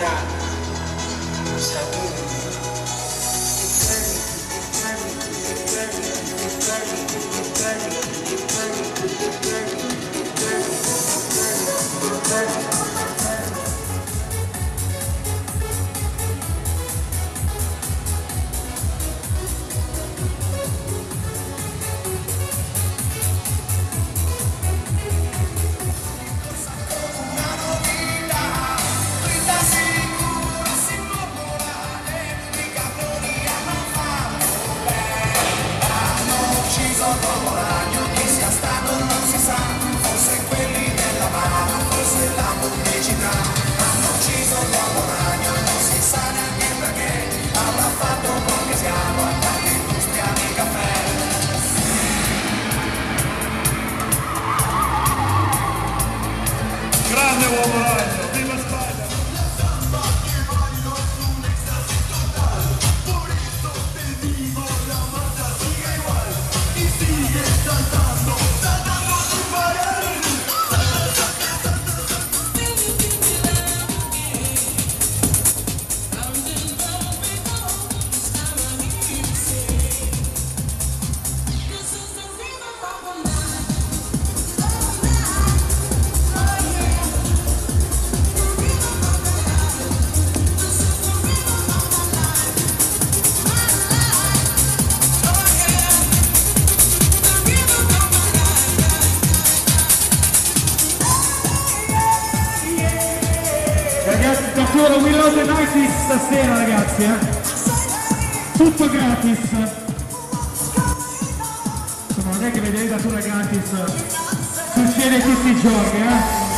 God. That's how we Ragazzi, stasera We Love the 90 stasera ragazzi, eh? Tutto gratis. Insomma, non è che vedete da sola gratis succede tutti i giorni, eh?